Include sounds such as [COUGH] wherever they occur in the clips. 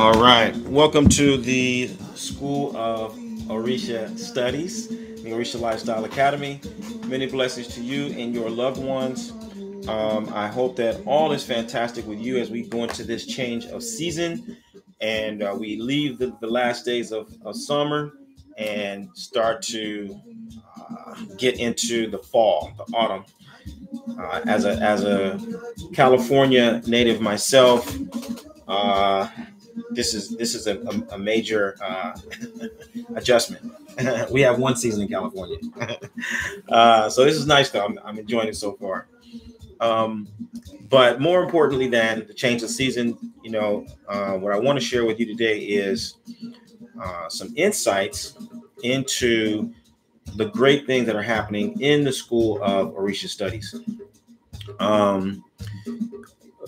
All right, welcome to the School of Orisha Studies, the Orisha Lifestyle Academy. Many blessings to you and your loved ones. Um, I hope that all is fantastic with you as we go into this change of season and uh, we leave the, the last days of, of, summer and start to uh, get into the fall, the autumn. Uh, as a as a California native myself, uh, this is this is a, a, a major uh, [LAUGHS] adjustment. [LAUGHS] we have one season in California, [LAUGHS] uh, so this is nice though. I'm, I'm enjoying it so far. Um, but more importantly than the change of season, you know, uh, what I want to share with you today is uh, some insights into the great things that are happening in the School of Orisha Studies. Um,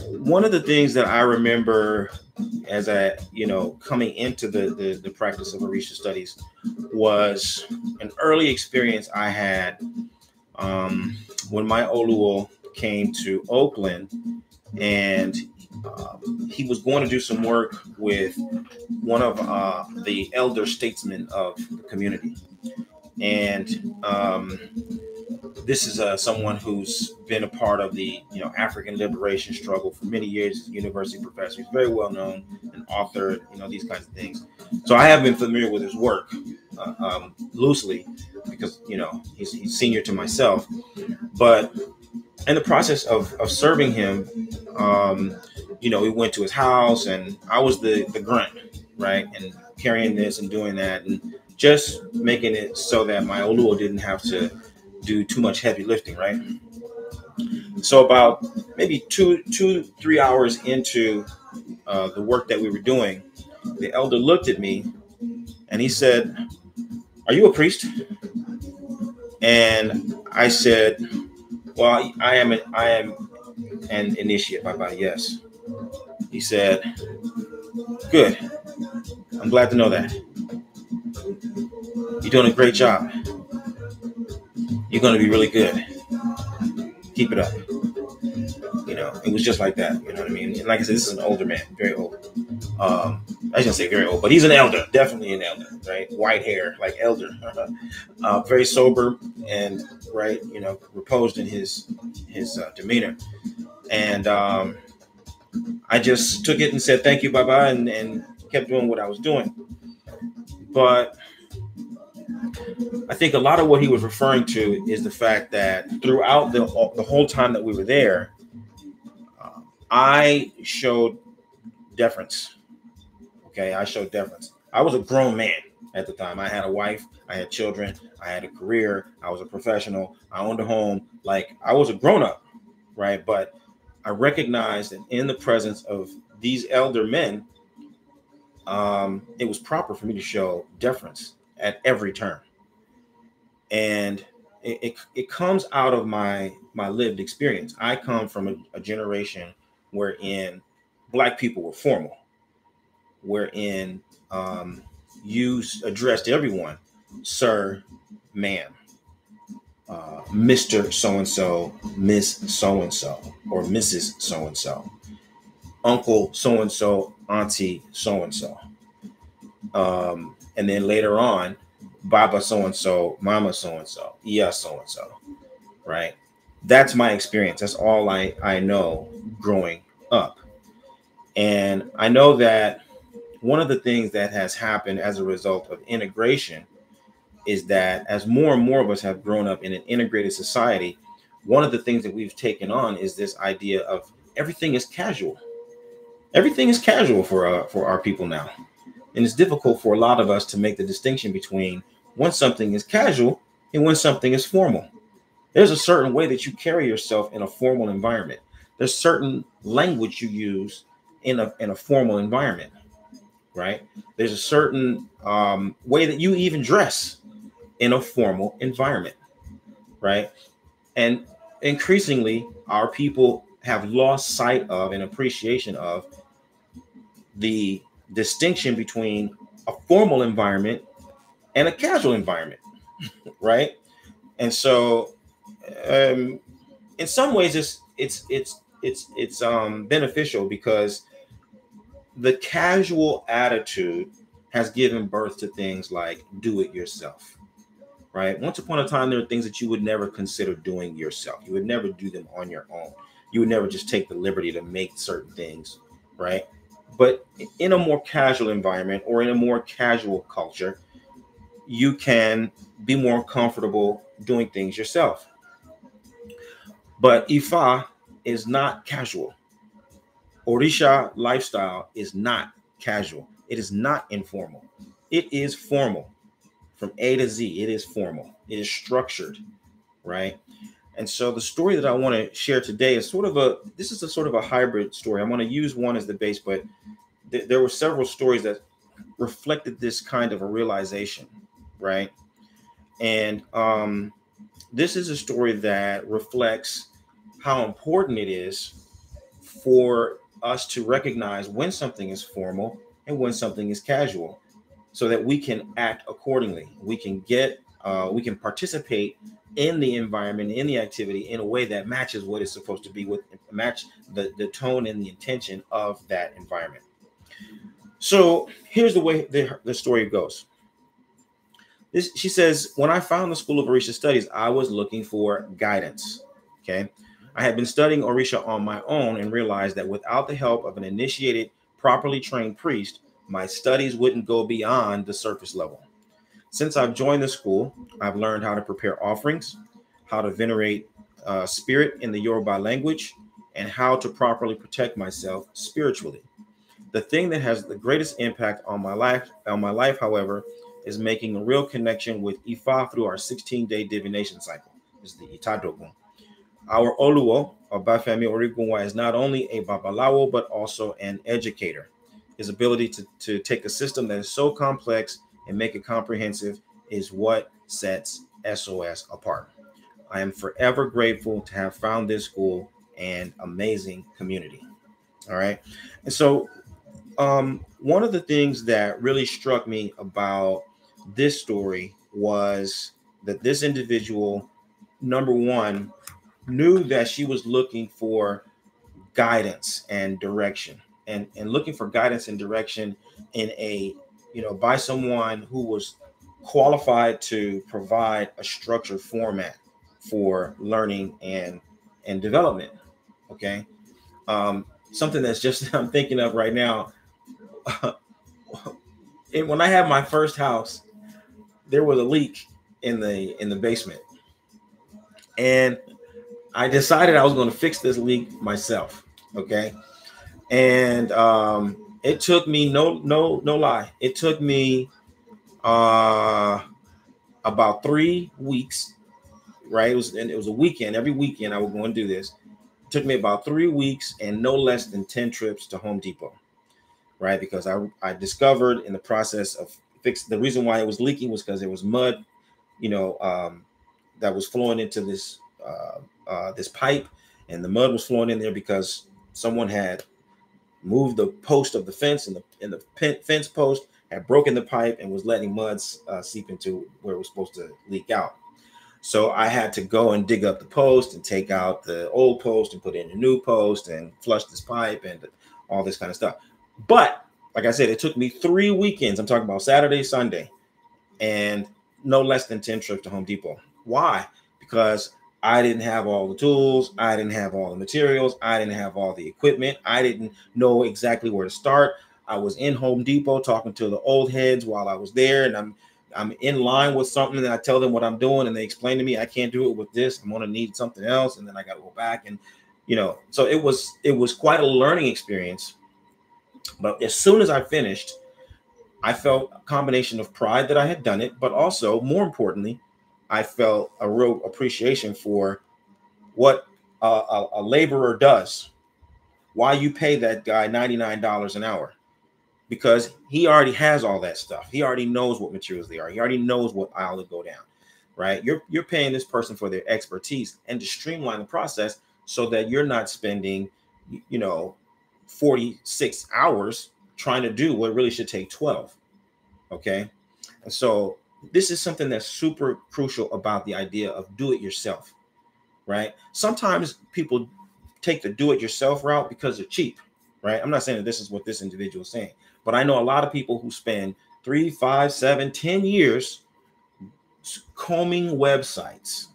one of the things that I remember as I, you know, coming into the, the, the practice of Orisha studies was an early experience I had um, when my Oluo came to Oakland and uh, he was going to do some work with one of uh, the elder statesmen of the community. And um, this is uh, someone who's been a part of the you know African liberation struggle for many years. University professor, he's very well known, an author, you know these kinds of things. So I have been familiar with his work uh, um, loosely because you know he's, he's senior to myself. But in the process of, of serving him, um, you know, we went to his house and I was the, the grunt, right? And carrying this and doing that and just making it so that my Oluo didn't have to do too much heavy lifting, right? So about maybe two, two, three hours into uh, the work that we were doing, the elder looked at me and he said, "Are you a priest?" And I said, "Well, I am. An, I am an initiate, Baba. Yes." He said, "Good. I'm glad to know that. You're doing a great job." You're going to be really good. Keep it up. You know, it was just like that. You know what I mean? And like I said, this is an older man, very old. Um, I shouldn't say very old, but he's an elder, definitely an elder, right? White hair, like elder, uh, very sober and right, you know, reposed in his his uh, demeanor. And um, I just took it and said thank you, bye bye, and, and kept doing what I was doing. But I think a lot of what he was referring to is the fact that throughout the the whole time that we were there, uh, I showed deference. Okay, I showed deference. I was a grown man at the time. I had a wife, I had children, I had a career, I was a professional, I owned a home. Like I was a grown up, right? But I recognized that in the presence of these elder men, um, it was proper for me to show deference at every turn and it, it, it, comes out of my my lived experience. I come from a, a generation wherein black people were formal wherein um, you addressed everyone sir ma'am uh, mr so and so miss so and so or mrs so and so uncle so and so auntie so and so and then later on Baba so and so, Mama so and so, yeah so and so, right? That's my experience. That's all I I know growing up, and I know that one of the things that has happened as a result of integration is that as more and more of us have grown up in an integrated society, one of the things that we've taken on is this idea of everything is casual. Everything is casual for uh, for our people now, and it's difficult for a lot of us to make the distinction between when something is casual and when something is formal. There's a certain way that you carry yourself in a formal environment. There's certain language you use in a in a formal environment, right? There's a certain um, way that you even dress in a formal environment, right? And increasingly, our people have lost sight of and appreciation of the distinction between a formal environment and a casual environment, right? And so, um, in some ways, it's it's it's it's it's um beneficial because the casual attitude has given birth to things like do it yourself right? Once upon a time there are things that you would never consider doing yourself. You would never do them on your own. You would never just take the liberty to make certain things right? But in a more casual environment or in a more casual culture you can be more comfortable doing things yourself but ifa is not casual Orisha lifestyle is not casual. It is not informal. It is formal. From A to Z, it is formal. It is structured, right? And so the story that I want to share today is sort of a this is a sort of a hybrid story. I want to use one as the base, but th- there were several stories that reflected this kind of a realization, right? And um, this is a story that reflects how important it is for us to recognize when something is formal and when something is casual so that we can act accordingly. We can get, uh, we can participate in the environment, in the activity in a way that matches what is supposed to be with match the, the tone and the intention of that environment. So here's the way the, the story goes. This, she says, when I found the School of Orisha Studies, I was looking for guidance. Okay. I had been studying Orisha on my own and realized that without the help of an initiated, properly trained priest, my studies wouldn't go beyond the surface level. Since I've joined the school, I've learned how to prepare offerings, how to venerate uh, spirit in the Yoruba language, and how to properly protect myself spiritually. The thing that has the greatest impact on my life, on my life, however, is making a real connection with Ifa through our 16-day divination cycle. It's the Itadogun. Our Oluo, Obafemi Origunwa, is not only a Babalawo, but also an educator. His ability to, to take a system that is so complex and make it comprehensive is what sets SOS apart. I am forever grateful to have found this school and amazing community. All right. And so, um, one of the things that really struck me about this story was that this individual, number one, knew that she was looking for guidance and direction and and looking for guidance and direction in a you know by someone who was qualified to provide a structured format for learning and and development okay? Um something that's just [LAUGHS] i'm thinking of right now. [LAUGHS] When i had my first house there was a leak in the in the basement and I decided I was going to fix this leak myself. Okay. And um, it took me no no no lie. It took me uh about three weeks. Right. It was and it was a weekend. Every weekend I would go and do this. It took me about three weeks and no less than 10 trips to Home Depot. Right. Because I I discovered in the process of fix the reason why it was leaking was because there was mud, you know, um, that was flowing into this uh, uh, this pipe, and the mud was flowing in there because someone had moved the post of the fence, and the and the fence post had broken the pipe and was letting mud uh, seep into where it was supposed to leak out. So I had to go and dig up the post and take out the old post and put in a new post and flush this pipe and all this kind of stuff. But like I said, it took me three weekends. I'm talking about Saturday, Sunday, and no less than 10 trips to Home Depot. Why? Because I didn't have all the tools. I didn't have all the materials. I didn't have all the equipment. I didn't know exactly where to start. I was in Home Depot talking to the old heads while I was there, and I'm I'm in line with something, and I tell them what I'm doing, and they explain to me I can't do it with this. I'm gonna need something else, and then I got to go back, and you know, so it was it was quite a learning experience. But as soon as I finished, I felt a combination of pride that I had done it, but also more importantly, I felt a real appreciation for what a, a, a laborer does. Why you pay that guy $99 an hour? Because he already has all that stuff. He already knows what materials they are. He already knows what aisle to go down, right? You're you're paying this person for their expertise and to streamline the process so that you're not spending, you know, 46 hours trying to do what really should take 12. Okay. And so this is something that's super crucial about the idea of do it yourself, right? Sometimes people take the do it yourself route because they're cheap, right? I'm not saying that this is what this individual is saying, but I know a lot of people who spend three, five, seven, ten years combing websites,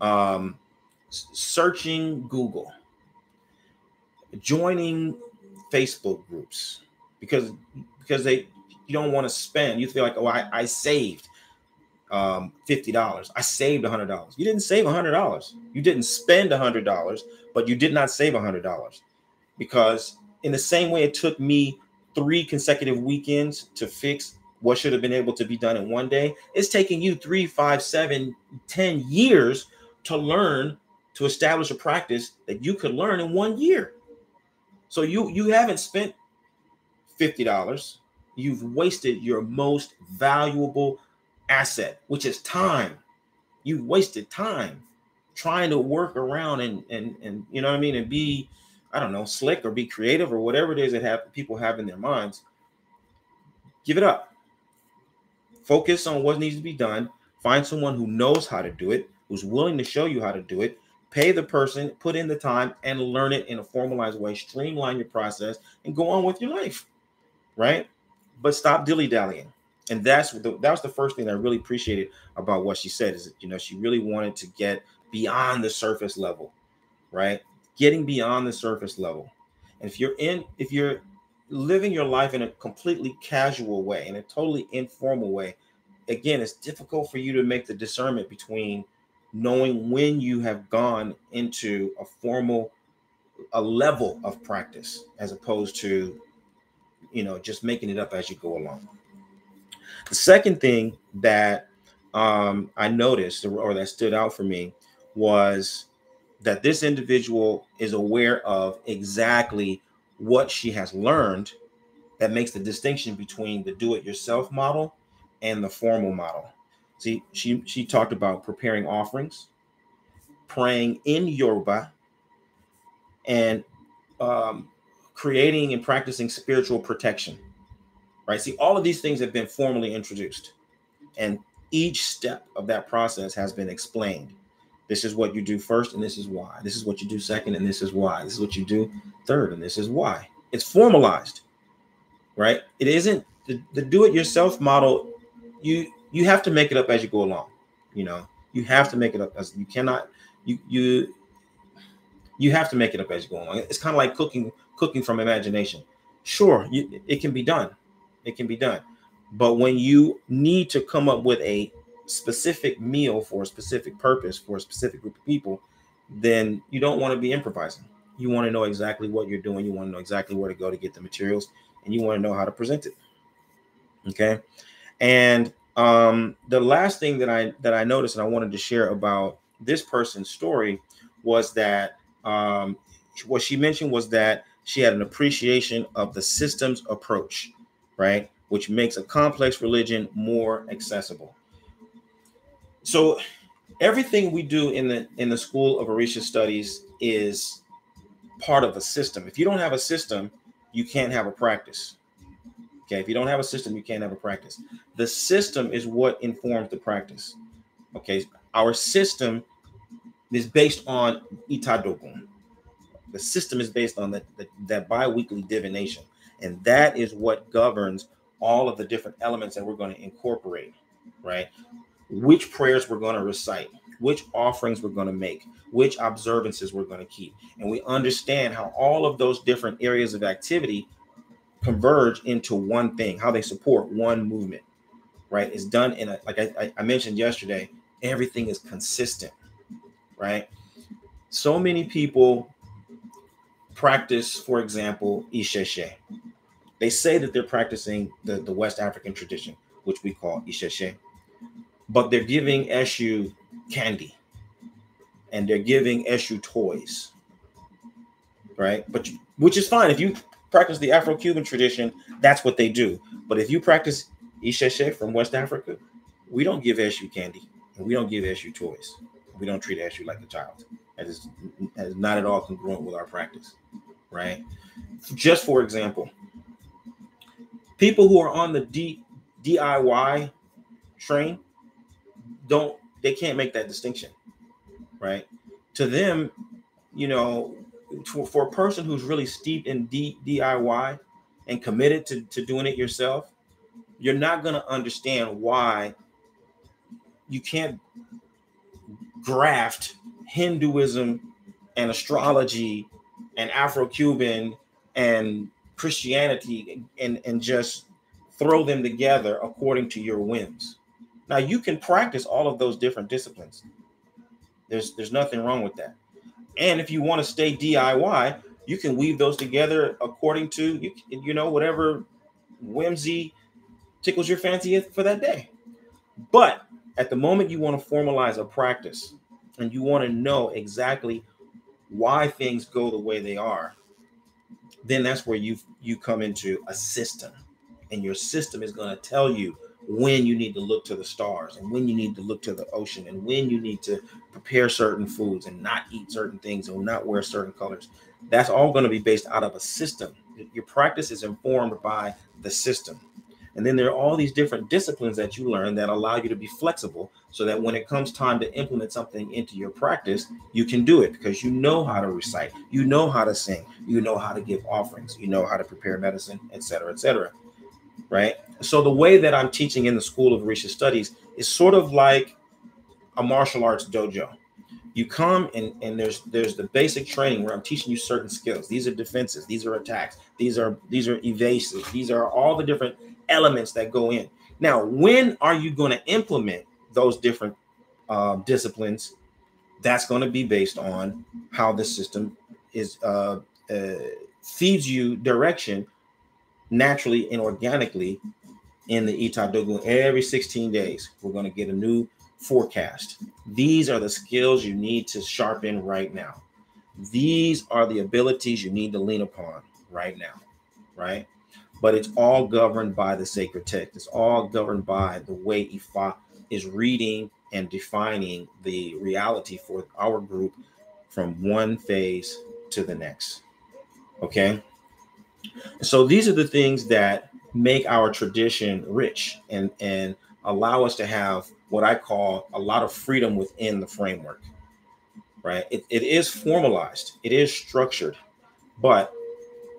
um, searching Google, joining Facebook groups because because they you don't want to spend. You feel like, oh, I, I saved um, $50. I saved $100. You didn't save $100. You didn't spend $100, but you did not save $100 because in the same way it took me three consecutive weekends to fix what should have been able to be done in one day it's taking you three five seven ten years to learn to establish a practice that you could learn in one year so you you haven't spent $50 you've wasted your most valuable asset which is time you've wasted time trying to work around and and and you know what i mean and be I don't know, slick or be creative or whatever it is that have people have in their minds, give it up. Focus on what needs to be done. Find someone who knows how to do it, who's willing to show you how to do it. Pay the person, put in the time, and learn it in a formalized way. Streamline your process and go on with your life, right? But stop dilly dallying. And that's the, that was the first thing I really appreciated about what she said is you know she really wanted to get beyond the surface level, right? getting beyond the surface level. And if you're in, if you're living your life in a completely casual way, in a totally informal way, again, it's difficult for you to make the discernment between knowing when you have gone into a formal a level of practice as opposed to you know just making it up as you go along the second thing that um, i noticed or that stood out for me was that this individual is aware of exactly what she has learned that makes the distinction between the do-it-yourself model and the formal model. See, she she talked about preparing offerings, praying in Yoruba, and um, creating and practicing spiritual protection. Right. See, all of these things have been formally introduced, and each step of that process has been explained. This is what you do first, and this is why. This is what you do second, and this is why. This is what you do third, and this is why. It's formalized, right? It isn't the, the do-it-yourself model. You you have to make it up as you go along. You know, you have to make it up as you cannot. You you you have to make it up as you go along. It's kind of like cooking cooking from imagination. Sure, you, it can be done. It can be done. But when you need to come up with a specific meal for a specific purpose for a specific group of people, then you don't want to be improvising. You want to know exactly what you're doing. You want to know exactly where to go to get the materials, and you want to know how to present it. Okay, and um, the last thing that I that I noticed and I wanted to share about this person's story was that um, what she mentioned was that she had an appreciation of the systems approach, right, which makes a complex religion more accessible. So everything we do in the in the school of orisha studies is part of a system. If you don't have a system you can't have a practice okay if you don't have a system you can't have a practice. The system is what informs the practice. Okay our system is based on itadogun the system is based on that that bi-weekly divination and that is what governs all of the different elements that we're going to incorporate right? Which prayers we're going to recite, which offerings we're going to make, which observances we're going to keep. And we understand how all of those different areas of activity converge into one thing, how they support one movement, right? It's done in a, like I, I mentioned yesterday, everything is consistent, right? So many people practice, for example, Isheshe. They say that they're practicing the, the West African tradition, which we call Isheshe but they're giving Eshu candy and they're giving Eshu toys, right? But which is fine if you practice the Afro-Cuban tradition, that's what they do. But if you practice Isheshe from West Africa, we don't give Eshu candy and we don't give Eshu toys. We don't treat Eshu like a child. That is, that is not at all congruent with our practice, right? Just for example, people who are on the D, DIY train, don't they can't make that distinction right to them you know for, for a person who's really steeped in D, DIY and committed to, to doing it yourself, you're not going to understand why you can't graft Hinduism and astrology and Afro-Cuban and Christianity and, and just throw them together according to your whims. Now you can practice all of those different disciplines. There's there's nothing wrong with that. And if you want to stay DIY, you can weave those together according to you you know whatever whimsy tickles your fancy for that day. But at the moment you want to formalize a practice and you want to know exactly why things go the way they are, then that's where you you come into a system and your system is going to tell you when you need to look to the stars and when you need to look to the ocean and when you need to prepare certain foods and not eat certain things and not wear certain colors that's all going to be based out of a system your practice is informed by the system and then there are all these different disciplines that you learn that allow you to be flexible so that when it comes time to implement something into your practice, you can do it because you know how to recite, you know how to sing, you know how to give offerings, you know how to prepare medicine, etc., etc. Right. So the way that I'm teaching in the School of Orisha Studies is sort of like a martial arts dojo. You come and, and there's there's the basic training where I'm teaching you certain skills. These are defenses, these are attacks, these are these are evasive, these are all the different elements that go in. Now, when are you going to implement those different uh, disciplines? That's going to be based on how the system is uh, uh, feeds you direction naturally and organically in the Itadogu. Every 16 days, we're going to get a new forecast. These are the skills you need to sharpen right now. These are the abilities you need to lean upon right now, right? but it's all governed by the sacred text. It's all governed by the way Ifa is reading and defining the reality for our group from one phase to the next. Okay. So these are the things that make our tradition rich and, and allow us to have what I call a lot of freedom within the framework. Right. It, it is formalized, it is structured, but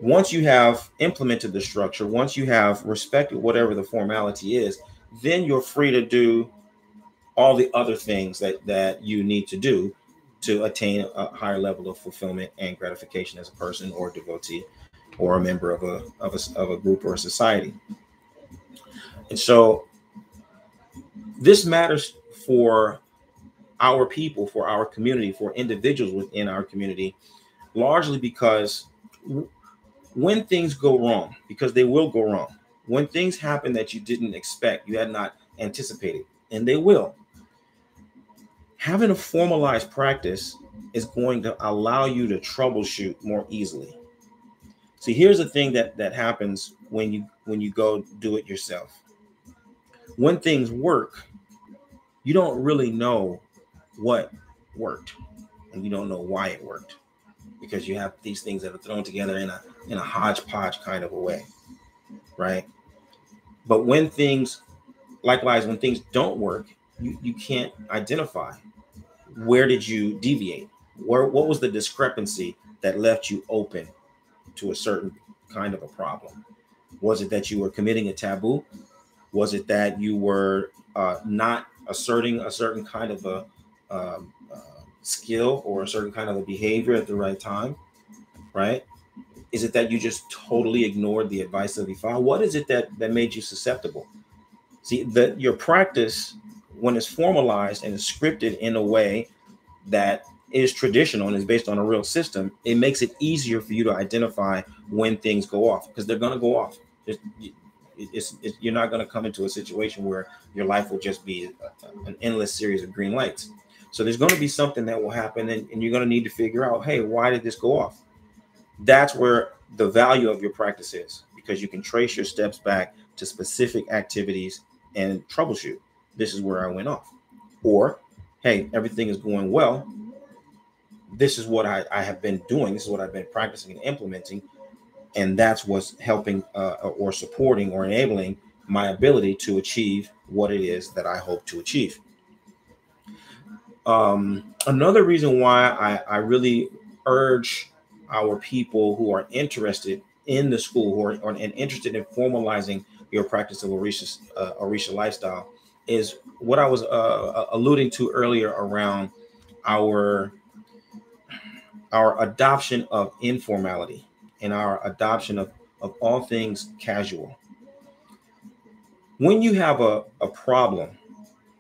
once you have implemented the structure, once you have respected whatever the formality is, then you're free to do all the other things that that you need to do to attain a higher level of fulfillment and gratification as a person or devotee or a member of a of a, of a group or a society. And so this matters for our people, for our community, for individuals within our community, largely because when things go wrong, because they will go wrong, when things happen that you didn't expect, you had not anticipated, and they will, having a formalized practice is going to allow you to troubleshoot more easily. See, here's the thing that that happens when you when you go do it yourself. When things work, you don't really know what worked, and you don't know why it worked because you have these things that are thrown together in a in a hodgepodge kind of a way, right? But when things, likewise, when things don't work, you, you can't identify where did you deviate? Where what was the discrepancy that left you open to a certain kind of a problem? Was it that you were committing a taboo? Was it that you were uh, not asserting a certain kind of a um, uh, skill or a certain kind of a behavior at the right time? Right? Is it that you just totally ignored the advice of Ifa? What is it that that made you susceptible? See, that your practice, when it's formalized and it's scripted in a way that is traditional and is based on a real system, it makes it easier for you to identify when things go off because they're going to go off. It's, it's, it's, you're not going to come into a situation where your life will just be a, an endless series of green lights. So there's going to be something that will happen, and, and you're going to need to figure out, hey, why did this go off? that's where the value of your practice is because you can trace your steps back to specific activities and troubleshoot. This is where I went off. Or, hey, everything is going well. This is what I, I have been doing. This is what I've been practicing and implementing. And that's what's helping uh, or supporting or enabling my ability to achieve what it is that I hope to achieve. Um, another reason why I, I really urge our people who are interested in the school who are, and interested in formalizing your practice of Orisha, uh, Orisha lifestyle is what I was uh, uh, alluding to earlier around our our adoption of informality and our adoption of, of all things casual. When you have a, a problem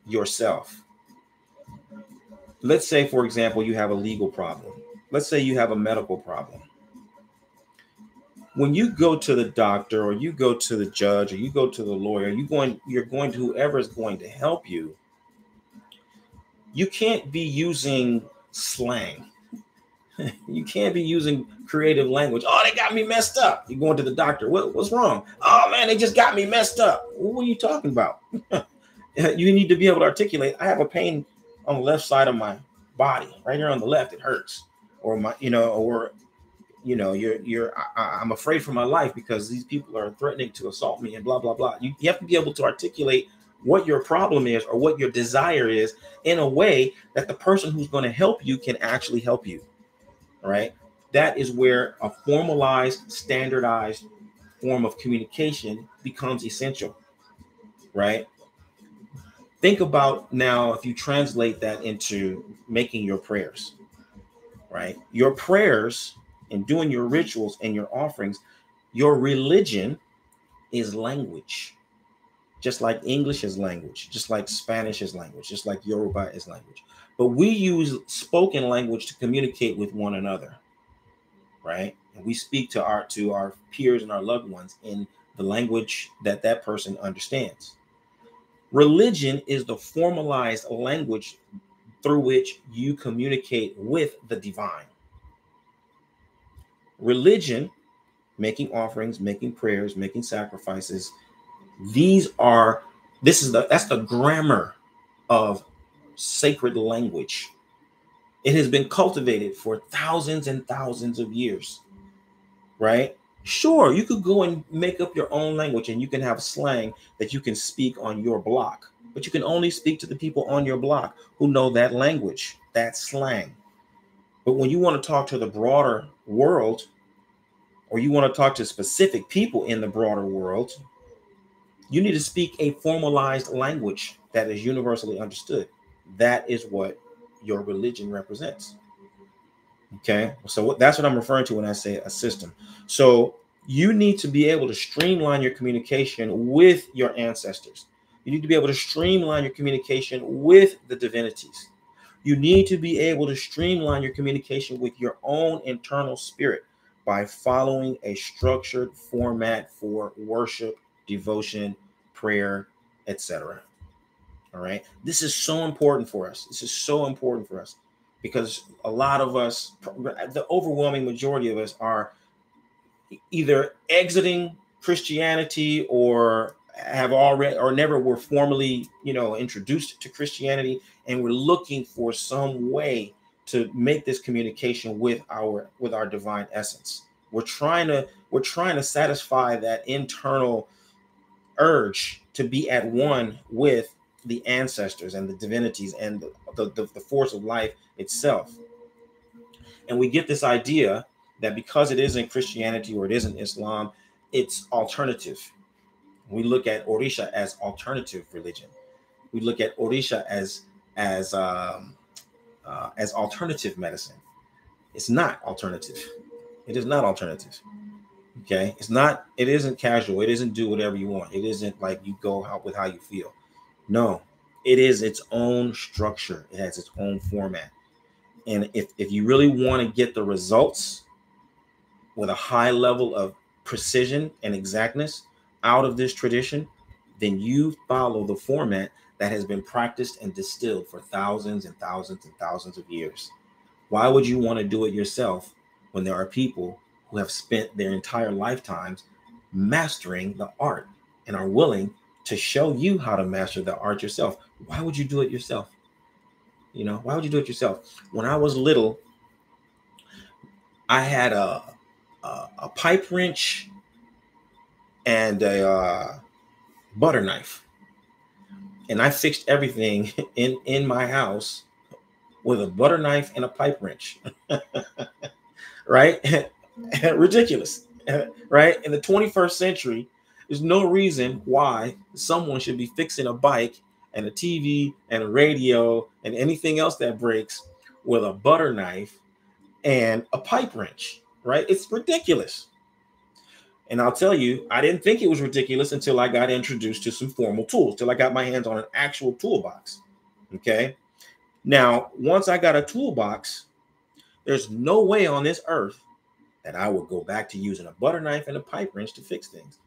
yourself, let's say, for example, you have a legal problem, let's say you have a medical problem when you go to the doctor or you go to the judge or you go to the lawyer, you going you're going to whoever is going to help you. You can't be using slang. [LAUGHS] you can't be using creative language. Oh, they got me messed up. You're going to the doctor. What, what's wrong? Oh man, they just got me messed up. What are you talking about? [LAUGHS] you need to be able to articulate. I have a pain on the left side of my body, right here on the left. It hurts, or my, you know, or you know you're you're I, am afraid for my life because these people are threatening to assault me and blah blah blah you, you have to be able to articulate what your problem is or what your desire is in a way that the person who's going to help you can actually help you right? That is where a formalized standardized form of communication becomes essential. Right? Think about now if you translate that into making your prayers. Right? Your prayers and doing your rituals and your offerings, your religion is language. Just like English is language, just like Spanish is language, just like Yoruba is language. But we use spoken language to communicate with one another, right? And we speak to our to our peers and our loved ones in the language that that person understands. Religion is the formalized language through which you communicate with the divine religion, making offerings, making prayers, making sacrifices, these are this is the that's the grammar of sacred language. It has been cultivated for thousands and thousands of years, right? Sure, you could go and make up your own language and you can have slang that you can speak on your block, but you can only speak to the people on your block who know that language, that slang. But when you want to talk to the broader world, or you want to talk to specific people in the broader world, you need to speak a formalized language that is universally understood. That is what your religion represents. Okay, so that's what I'm referring to when I say a system. So you need to be able to streamline your communication with your ancestors. You need to be able to streamline your communication with the divinities. You need to be able to streamline your communication with your own internal spirit by following a structured format for worship, devotion, prayer, etc. All right. This is so important for us. This is so important for us because a lot of us, the overwhelming majority of us, are either exiting Christianity or have already or never were formally, you know, introduced to Christianity and we're looking for some way to make this communication with our with our divine essence. We're trying to we're trying to satisfy that internal urge to be at one with the ancestors and the divinities and the, the, the force of life itself. And we get this idea that because it isn't Christianity or it isn't Islam, it's alternative. We look at Orisha as alternative religion. We look at Orisha as as um, uh, as alternative medicine. It's not alternative. It is not alternative. Okay, it's not. It isn't casual. It isn't do whatever you want. It isn't like you go out with how you feel. No, it is its own structure. It has its own format. And if if you really want to get the results with a high level of precision and exactness out of this tradition, then you follow the format that has been practiced and distilled for thousands and thousands and thousands of years. Why would you want to do it yourself when there are people who have spent their entire lifetimes mastering the art and are willing to show you how to master the art yourself? Why would you do it yourself? You know, why would you do it yourself? When I was little, I had a a, a pipe wrench and a uh, butter knife and I fixed everything [LAUGHS] in in my house with a butter knife and a pipe wrench. [LAUGHS] right? [LAUGHS] [LAUGHS] Ridiculous, [LAUGHS] right? In the 21st century, there's no reason why someone should be fixing a bike and a TV and a radio and anything else that breaks with a butter knife and a pipe wrench, right? It's ridiculous. And I'll tell you, I didn't think it was ridiculous until I got introduced to some formal tools, till I got my hands on an actual toolbox. Okay. Now, once I got a toolbox, there's no way on this earth that I would go back to using a butter knife and a pipe wrench to fix things.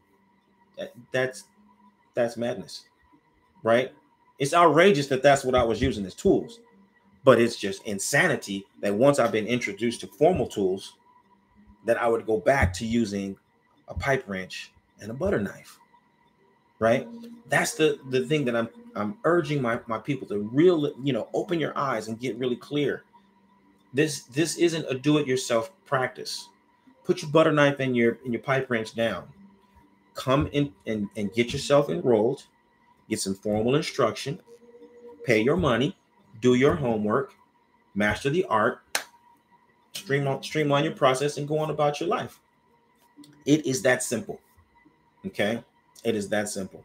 That, that's that's madness, right? It's outrageous that that's what I was using as tools, but it's just insanity that once I've been introduced to formal tools, that I would go back to using a pipe wrench and a butter knife, right? That's the the thing that I'm I'm urging my my people to real you know open your eyes and get really clear. This this isn't a do-it-yourself practice. Put your butter knife and your and your pipe wrench down. Come in and, and get yourself enrolled get some formal instruction, pay your money, do your homework, master the art, streamline, streamline your process, and go on about your life. It is that simple. Okay. It is that simple.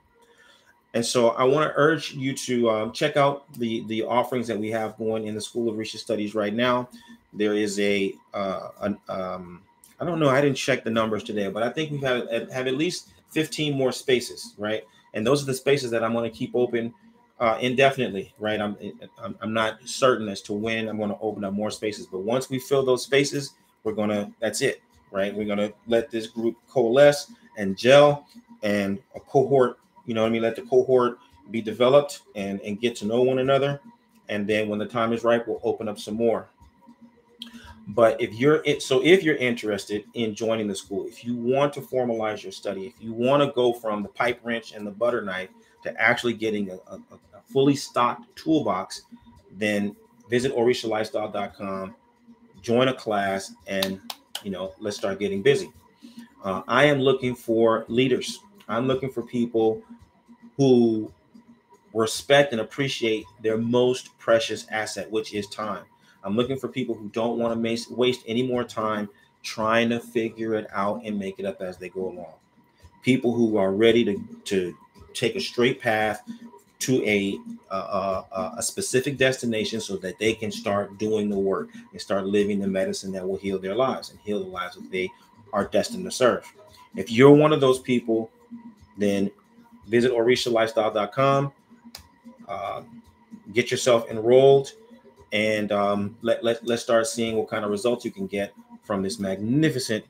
And so I want to urge you to um, check out the the offerings that we have going in the School of Orisha Studies right now. There is a, uh, an, um, I don't know, I didn't check the numbers today, but I think we have have at least 15 more spaces, right? and those are the spaces that I'm going to keep open uh, indefinitely, right? I'm, I'm I'm not certain as to when I'm going to open up more spaces, but once we fill those spaces, we're gonna that's it, right? We're gonna let this group coalesce and gel, and a cohort, you know, what I mean, let the cohort be developed and and get to know one another, and then when the time is right, we'll open up some more. But if you're so if you're interested in joining the school, if you want to formalize your study, if you want to go from the pipe wrench and the butter knife to actually getting a, a, a fully stocked toolbox, then visit orishalifestyle.com, join a class, and you know, let's start getting busy. Uh, I am looking for leaders. I'm looking for people who respect and appreciate their most precious asset, which is time. I'm looking for people who don't want to waste any more time trying to figure it out and make it up as they go along. People who are ready to, to take a straight path to a, a, a specific destination so that they can start doing the work and start living the medicine that will heal their lives and heal the lives that they are destined to serve. If you're one of those people, then visit orishalifestyle.com, uh, get yourself enrolled and um, let, let, let's start seeing what kind of results you can get from this magnificent,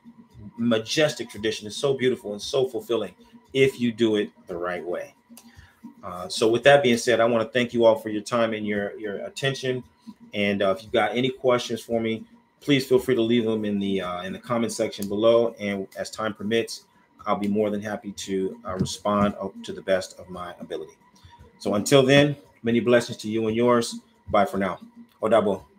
majestic tradition. It's so beautiful and so fulfilling if you do it the right way. Uh, so, with that being said, I want to thank you all for your time and your your attention. And uh, if you've got any questions for me, please feel free to leave them in the uh, in the comment section below. And as time permits, I'll be more than happy to uh, respond to the best of my ability. So, until then, many blessings to you and yours. Bye for now. o dá bom?